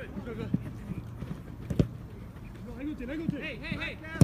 Good. Go, go. Hey, hey, hey.